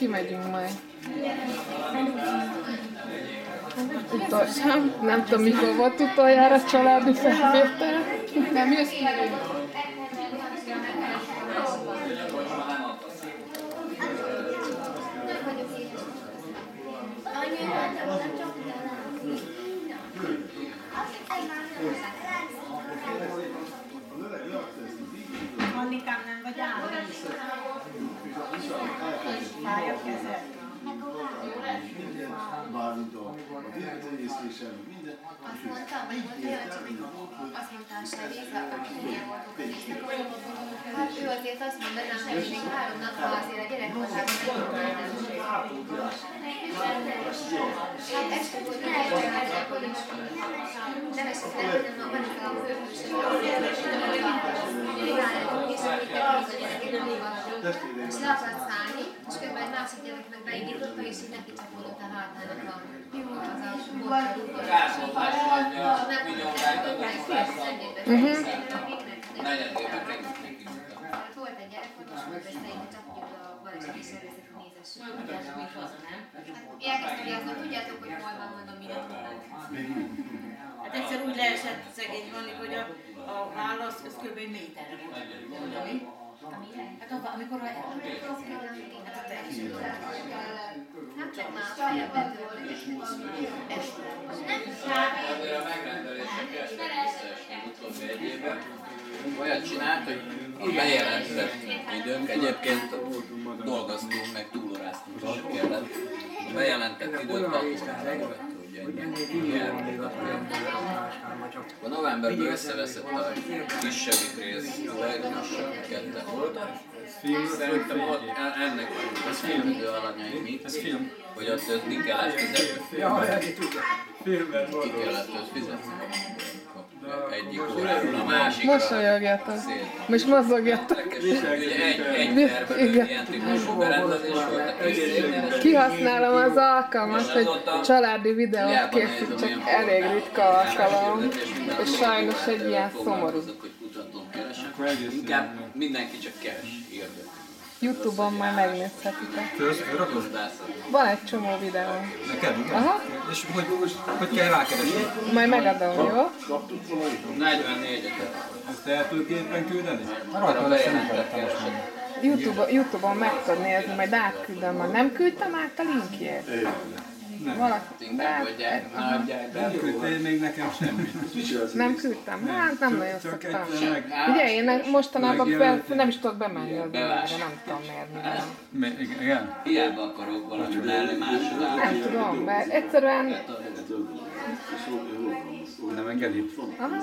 kimegyünk majd. Utol, nem, nem tudom mikor volt utoljára családi felvétel. Nem jössz ki? Annikám Fáj a kezed? Mármint a a vértenyésztésen, minden. Azt mondtam, hogy volt olyan csináló, azt mondta a Seréz, aki ilyen volt a Hát ő azért azt mondaná, hogy még három nap, ha azért a gyerek hozzá Hát este volt egy gyerek, akkor is nem esetleg, hanem a van ez a főhős, és amit a gyerek nem olvasott, és le akart szállni, és közben egy másik gyerek meg beindította, és így neki csapódott a hátának a az a borra volt egy gyerek, hogy és szerintem csak tudjuk a baleseти szervezeti nézes. Elkezdtük, tudjátok, hogy hol van, mondom, mindent tudnánk. Hát egyszer úgy leesett szegény Vanni, hogy a, a válasz, az kb. méterre volt. Hát abban, amikor a Hát csak már fejebb Azért a megrendeléseket utóbbi egy évben. Olyat csinált, hogy bejelentett időnk, egyébként dolgoztunk, meg túlóráztunk kellett. Bejelentett időt, a novemberben összeveszett a kisebbik rész, a legkisebb kettő volt. Szerintem ott e- ennek vagyunk az filmidő alanyai mi, Ez film. hogy ott őt mi kellett fizetni. Ja, Ki kellett fizetni. Egyik óráról a másikra. Mosolyogjatok. Szét. Most és Kihasználom az alkalmat, hogy családi videót készítsek, elég ritka alkalom, és sajnos egy ilyen szomorú. Inkább mindenki csak keres. Youtube-on majd megnézhetitek. Fölrakod? Gazdászat. Van egy csomó videó. Neked, igen? Aha. És hogy, hogy kell rákeresni? Majd megadom, jó? 44 et Ezt el tudod gépen küldeni? Bejelentett keresek. Youtube, Youtube-on meg tudod nézni, majd átküldöm. Nem küldtem át a linkjét? Valaki? Nem küldtél még nekem semmit. Nem küldtem? Hát nem nagyon szoktam. Ugye én mostanában be, nem is tudok bemenni az videóra, nem tudom miért. mi van. Mi- Igen? hiába akarok valamit lenni másodán. Nem tudom, mert egyszerűen Nem engedi? Aha.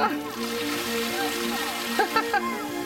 ハハハハ。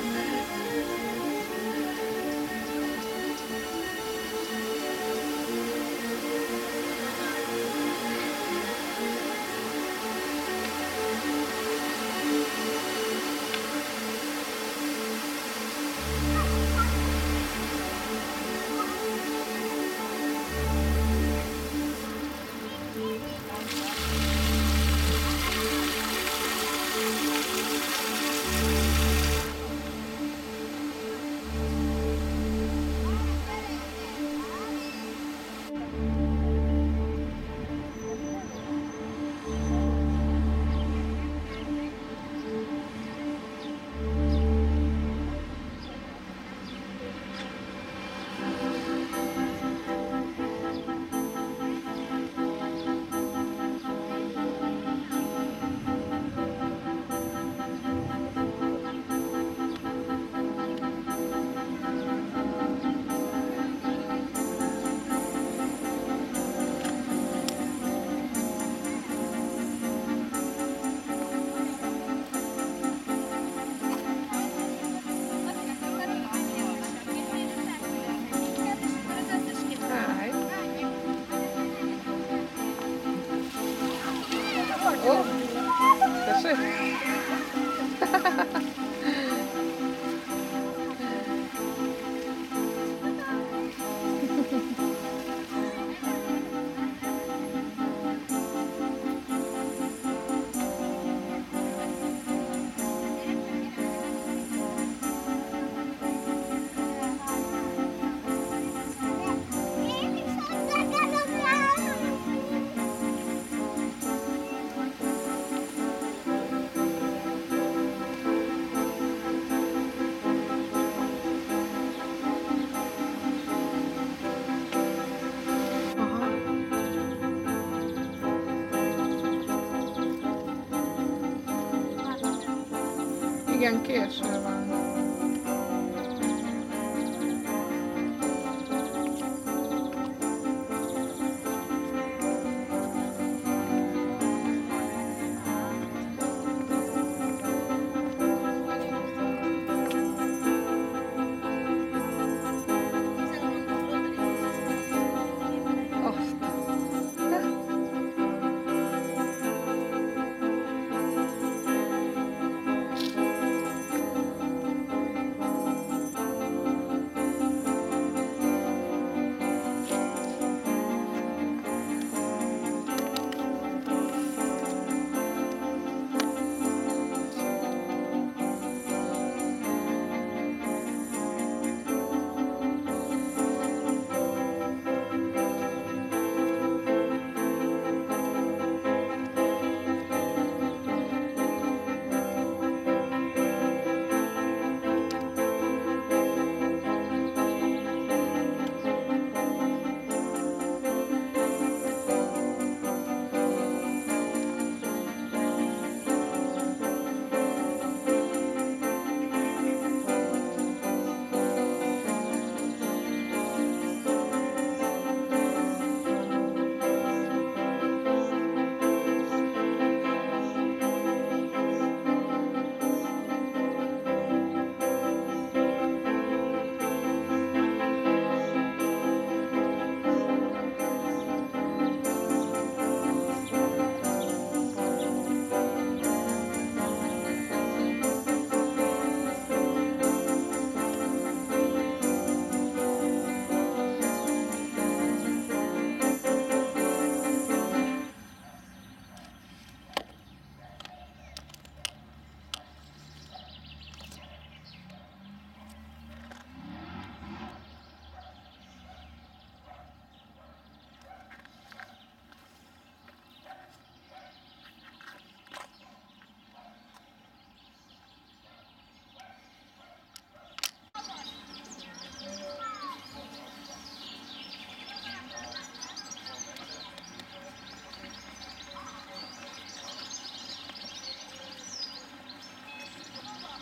Igen, késő van.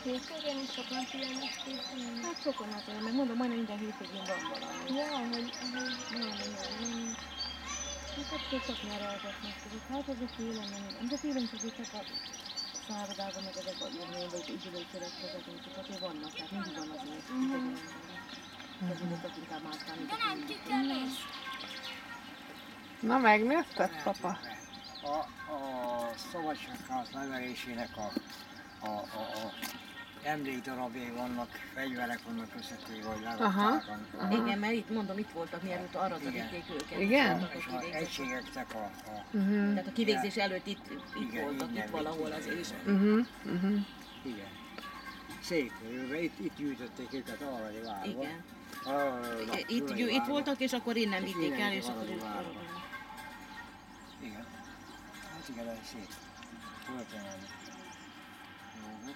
Hétvégén is sokan pihenezték. Hát sokan hát meg mondom, majdnem minden hétvégén van valami. Ja, hogy, nem, nem, nem. Hát akkor csak nyaralgatnak, tudod. Hát az a télen nem, de télen csak itt akar. szállodában, meg ezek a ilyen vagy ügyelői keretkezetünk, azért vannak, tehát mindig van azért idegen emberek. Ezeket inkább másnál, mint a mindig. Na megnézted, papa? A, a szabadságház nevelésének a, a, a, a emlékdarabjai vannak, fegyverek vannak összetéve, hogy Aha, lerakták. Igen, mert itt mondom, itt voltak, mielőtt arra vitték őket. Igen? És az egységeknek a, a Uh-huh. Tehát a kivégzés előtt itt, itt Igen, voltak, igen, itt valahol azért is. Uh-huh. Uh-huh. igen, szép itt, itt gyűjtötték őket arra, hogy várva. Igen. Arra, Itt, itt, itt voltak, és akkor innen vitték el, és akkor arra. Igen. Hát igen, ez szép. Történelmi. Mhm.